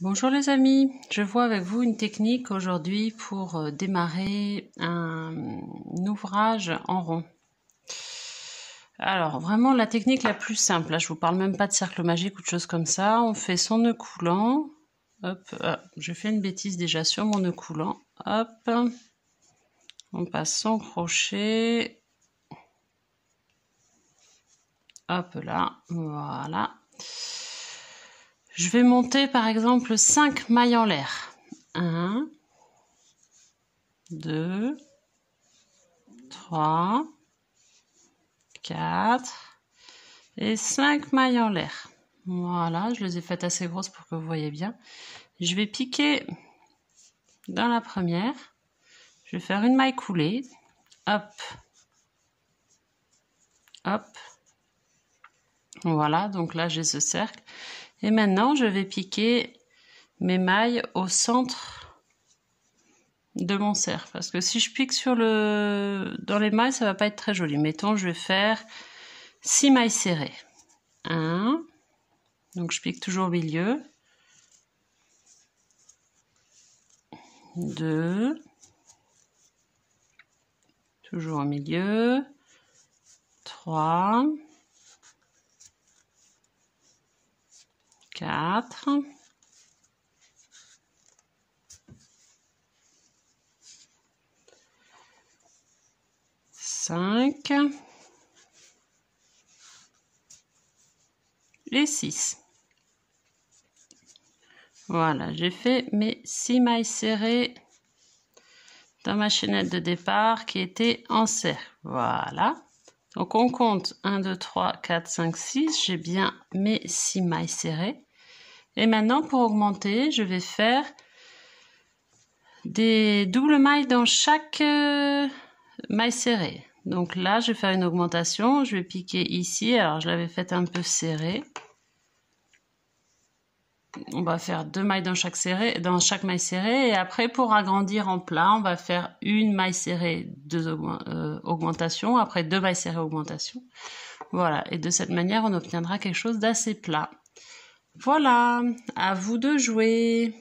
Bonjour les amis, je vois avec vous une technique aujourd'hui pour euh, démarrer un, ouvrage en rond. Alors vraiment la technique la plus simple, là je vous parle même pas de cercle magique ou de choses comme ça, on fait son nœud coulant, hop, ah, je fais une bêtise déjà sur mon nœud coulant, hop, on passe son crochet, hop là, voilà. Je vais monter par exemple 5 mailles en l'air. 1, 2, 3, 4 et 5 mailles en l'air. Voilà, je les ai faites assez grosses pour que vous voyez bien. Je vais piquer dans la première. Je vais faire une maille coulée. Hop. Hop. Voilà, donc là j'ai ce cercle. Et maintenant, je vais piquer mes mailles au centre de mon cercle. Parce que si je pique sur le, dans les mailles, ça va pas être très joli. Mettons, je vais faire 6 mailles serrées. 1. Donc, je pique toujours au milieu. 2. Toujours au milieu. 3. 4. Cinq. Et 6. Voilà, j'ai fait mes 6 mailles serrées dans ma chaînette de départ qui était en cercle. Voilà. Donc on compte 1, 2, 3, 4, 5, 6. J'ai bien mes 6 mailles serrées. Et maintenant, pour augmenter, je vais faire des doubles mailles dans chaque euh, maille serrée. Donc là, je vais faire une augmentation. Je vais piquer ici. Alors, je l'avais fait un peu serré. On va faire deux mailles dans chaque, maille serrée. Et après, pour agrandir en plat, on va faire une maille serrée, deux euh, augmentations. Après, deux mailles serrées, augmentation. Voilà. Et de cette manière, on obtiendra quelque chose d'assez plat. Voilà, à vous de jouer.